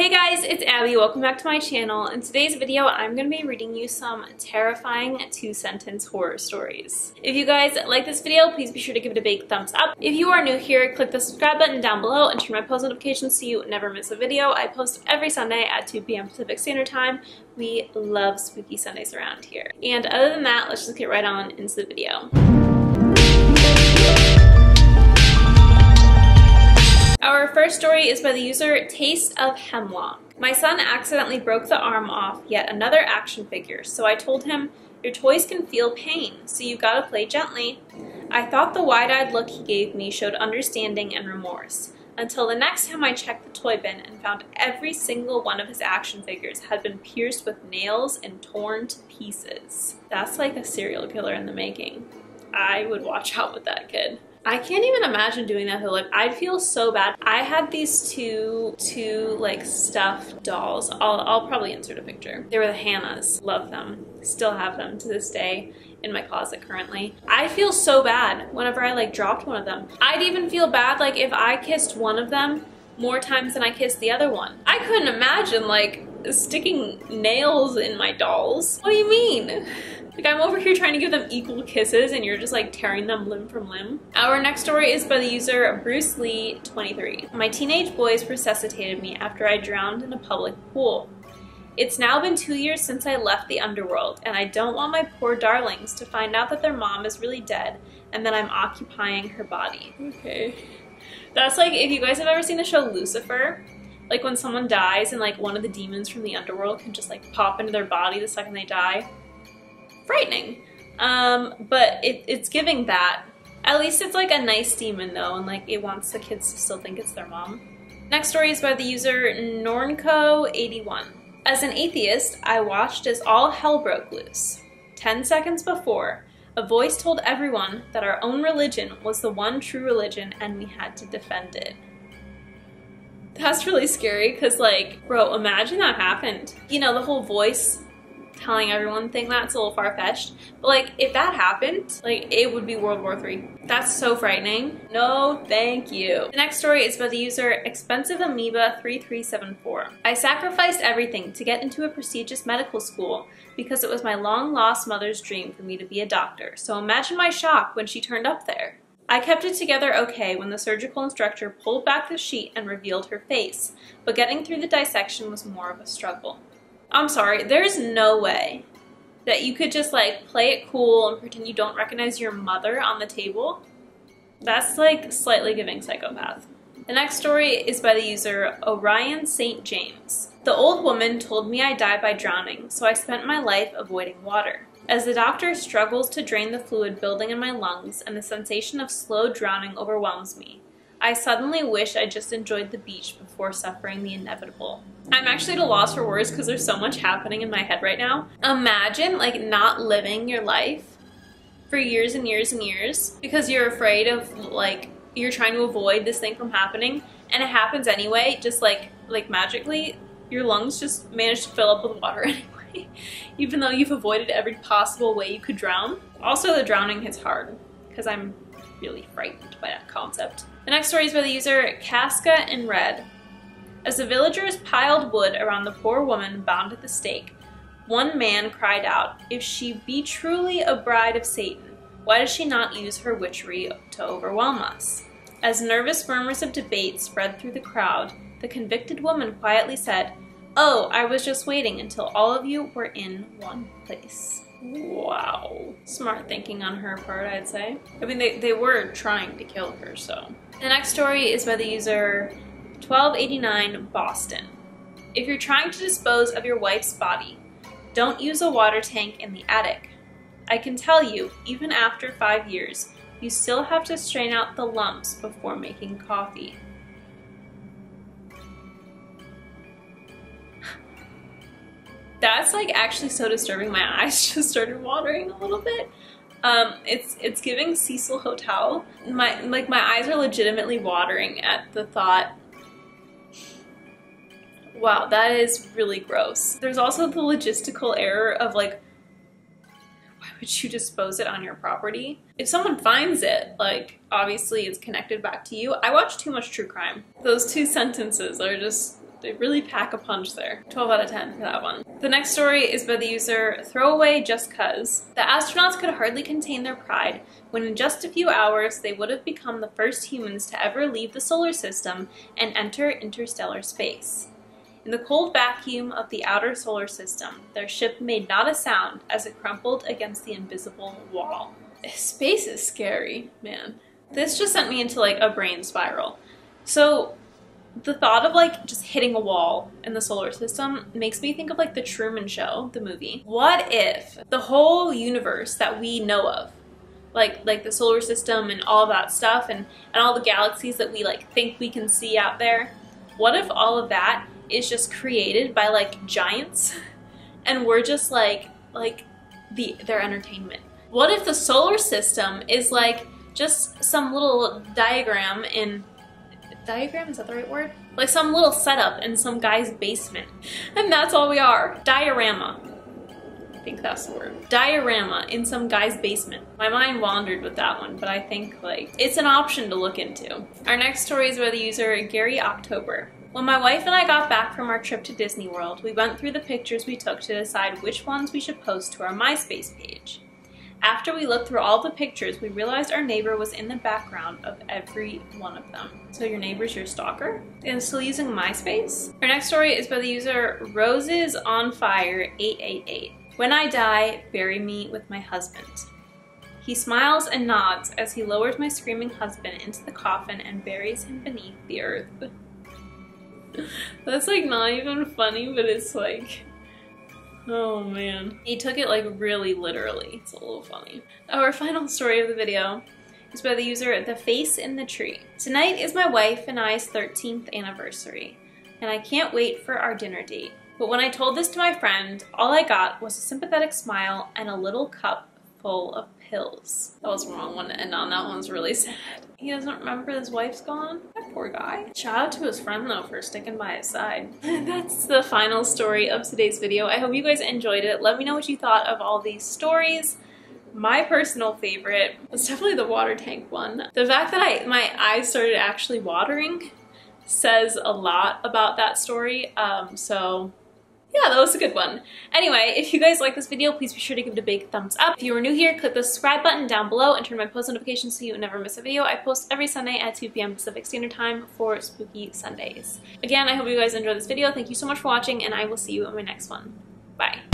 Hey guys, it's Abbey. Welcome back to my channel. In today's video, I'm going to be reading you some terrifying two-sentence horror stories. If you guys like this video, please be sure to give it a big thumbs up. If you are new here, click the subscribe button down below and turn my post notifications so you never miss a video. I post every Sunday at 2 p.m. Pacific Standard Time. We love spooky Sundays around here. And other than that, let's just get right on into the video. Our first story is by the user Taste of Hemlock. My son accidentally broke the arm off yet another action figure, so I told him, Your toys can feel pain, so you gotta play gently. I thought the wide eyed look he gave me showed understanding and remorse, until the next time I checked the toy bin and found every single one of his action figures had been pierced with nails and torn to pieces. That's like a serial killer in the making. I would watch out with that kid. I can't even imagine doing that though. Like I'd feel so bad. I had these two two like stuffed dolls. I'll I'll probably insert a picture. They were the Hannahs. Love them. Still have them to this day in my closet currently. I feel so bad whenever I like dropped one of them. I'd even feel bad like if I kissed one of them more times than I kissed the other one. I couldn't imagine like sticking nails in my dolls. What do you mean? Like I'm over here trying to give them equal kisses and you're just like tearing them limb from limb. Our next story is by the user Bruce Lee 23. My teenage boys resuscitated me after I drowned in a public pool. It's now been two years since I left the underworld, and I don't want my poor darlings to find out that their mom is really dead and that I'm occupying her body. Okay. That's like, if you guys have ever seen the show Lucifer, like when someone dies and like one of the demons from the underworld can just like pop into their body the second they die frightening. Um, but it, it's giving that. At least it's like a nice demon though, and like it wants the kids to still think it's their mom. Next story is by the user Nornco81. As an atheist, I watched as all hell broke loose. Ten seconds before, a voice told everyone that our own religion was the one true religion and we had to defend it. That's really scary because, like, bro, imagine that happened. You know, the whole voice telling everyone thing that's a little far-fetched. But like if that happened like it would be world war three. That's so frightening. No thank you. The next story is by the user expensive amoeba 3374 i sacrificed everything to get into a prestigious medical school because it was my long lost mother's dream for me to be a doctor. So imagine my shock when she turned up there. I kept it together okay when the surgical instructor pulled back the sheet and revealed her face, but getting through the dissection was more of a struggle. I'm sorry, there's no way that you could just like play it cool and pretend you don't recognize your mother on the table. That's like slightly giving psychopath. The next story is by the user Orion St. James. The old woman told me I die by drowning, so I spent my life avoiding water. As the doctor struggles to drain the fluid building in my lungs and the sensation of slow drowning overwhelms me, I suddenly wish I just enjoyed the beach before suffering the inevitable. I'm actually at a loss for words because there's so much happening in my head right now. Imagine like not living your life for years and years and years because you're afraid of like you're trying to avoid this thing from happening and it happens anyway just like like magically your lungs just manage to fill up with water anyway even though you've avoided every possible way you could drown also the drowning hits hard because i'm really frightened by that concept the next story is by the user Casca in Red. As the villagers piled wood around the poor woman bound at the stake, one man cried out, If she be truly a bride of Satan, why does she not use her witchery to overwhelm us? As nervous murmurs of debate spread through the crowd, the convicted woman quietly said, Oh, I was just waiting until all of you were in one place. Wow. Smart thinking on her part, I'd say. I mean, they, they were trying to kill her, so. The next story is by the user 1289 Boston. If you're trying to dispose of your wife's body, don't use a water tank in the attic. I can tell you, even after five years, you still have to strain out the lumps before making coffee. That's like actually so disturbing. My eyes just started watering a little bit. Um, it's it's giving Cecil Hotel. My like my eyes are legitimately watering at the thought. Wow, that is really gross. There's also the logistical error of like, why would you dispose it on your property? If someone finds it, like obviously it's connected back to you. I watch too much true crime. Those two sentences are just They really pack a punch there. 12 out of 10 for that one. The next story is by the user Throwaway Just Cuz. The astronauts could hardly contain their pride when in just a few hours they would have become the first humans to ever leave the solar system and enter interstellar space. In the cold vacuum of the outer solar system, their ship made not a sound as it crumpled against the invisible wall. Space is scary, man. This just sent me into like a brain spiral. So, the thought of like just hitting a wall in the solar system makes me think of like the Truman Show, the movie. What if the whole universe that we know of, like like the solar system and all that stuff and and all the galaxies that we like think we can see out there, what if all of that is just created by like giants and we're just like like the their entertainment. What if the solar system is like just some little diagram in diagram is that the right word? Like some little setup in some guy's basement. And that's all we are. Diorama. I think that's the word. Diorama in some guy's basement. My mind wandered with that one, but I think like it's an option to look into. Our next story is by the user Gary October. When my wife and I got back from our trip to Disney World, we went through the pictures we took to decide which ones we should post to our MySpace page. After we looked through all the pictures, we realized our neighbor was in the background of every one of them. So your neighbor's your stalker? And still using MySpace? Our next story is by the user Roses on Fire 888. When I die, bury me with my husband. He smiles and nods as he lowers my screaming husband into the coffin and buries him beneath the earth. That's like not even funny, but it's like, oh man. He took it like really literally. It's a little funny. Our final story of the video is by the user The Face in the Tree. Tonight is my wife and I's 13th anniversary, and I can't wait for our dinner date. But when I told this to my friend, all I got was a sympathetic smile and a little cup full of pills. That was the wrong one to end on. That one's really sad. He doesn't remember his wife's gone? That poor guy. Shout out to his friend though for sticking by his side. That's the final story of today's video. I hope you guys enjoyed it. Let me know what you thought of all these stories. My personal favorite was definitely the water tank one. The fact that I my eyes started actually watering says a lot about that story. Um, so yeah, that was a good one. Anyway, if you guys like this video, please be sure to give it a big thumbs up. If you are new here, click the subscribe button down below and turn my post notifications so you never miss a video. I post every Sunday at 2 p.m. Pacific Standard Time for Spooky Sundays. Again, I hope you guys enjoyed this video. Thank you so much for watching, and I will see you in my next one. Bye.